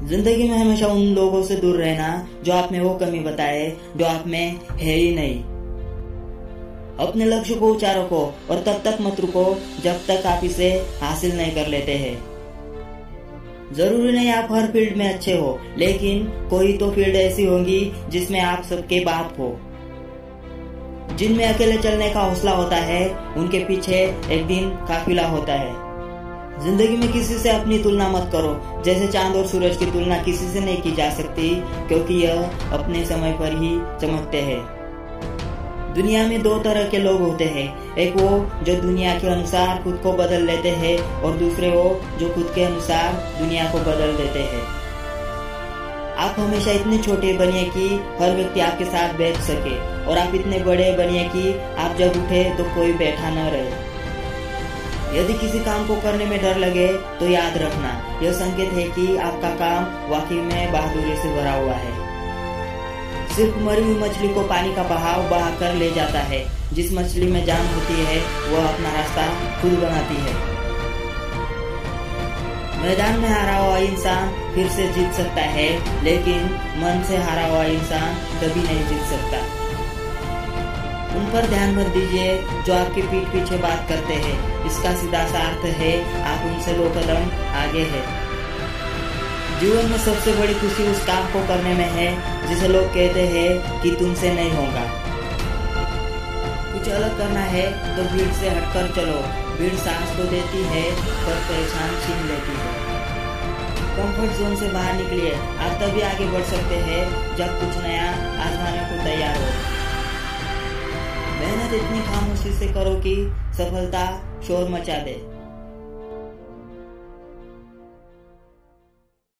ज़िंदगी में हमेशा उन लोगों से दूर रहना जो आप में वो कमी बताए, जो आप में है ही नहीं। अपने लक्ष्य को ऊँचा रखो और तब तक मत रुको जब तक आप इसे हासिल नहीं कर लेते हैं। ज़रूरी नहीं आप हर फ़ील्ड में अच्छे हो, लेकिन कोई तो फ़ील्ड ऐसी होंगी जिसमें आप सबके बाप हो। जिनमें अकेले चलने का हौसला होता है, उनके पीछे एक दिन काफिला होता है। ज़िंदगी में किसी से अपनी तुलना मत करो। जैसे चाँद और सूरज की तुलना किसी से नहीं की जा सकती, क्योंकि यह अपने समय पर ही चमकते हैं। दुनिया में दो तरह के लोग होते हैं। एक वो जो दुनिया के अनुसार खुद को बदल लेते हैं, और दूसरे वो जो खुद के अनुसार दुनिया को बदल देते हैं। आप हमेशा इतने छोटे बनिए कि हर व्यक्ति आपके साथ बैठ सके, और आप इतने बड़े बनिए कि आप जब उठे तो कोई बैठा न रहे। यदि किसी काम को करने में डर लगे तो याद रखना। यह संकेत है कि आपका काम वाकई में बहादुरी से भरा हुआ है। सिर्फ़ मरी हुई मछली को पानी का बहाव बहा कर ले जाता है। जिस मछली में जान होती है, वह अपना रास्ता खुद बनाती है। मैदान में हारा हुआ इंसान फिर से जीत सकता है, लेकिन मन से हारा हुआ इंसान कभी नहीं जीत सकता। उन पर ध्यान मत दीजिए जो आपके पीठ पीछे बात करते हैं। इसका सीधा सा अर्थ है, आप उनसे दो कदम आगे है। जीवन में सबसे बड़ी खुशी उस काम को करने में है, जिसे लोग कहते हैं कि तुमसे नहीं होगा। कुछ अलग करना है तो भीड़ से हटकर चलो। भीड़ सांस तो देती है, पर परेशान छीन लेती है। कंफर्ट जोन से बाहर निकलिए। आप तभी आगे बढ़ सकते हैं जब कुछ नया आजमाने को इतनी खामोशी से करो कि सफलता शोर मचा दे।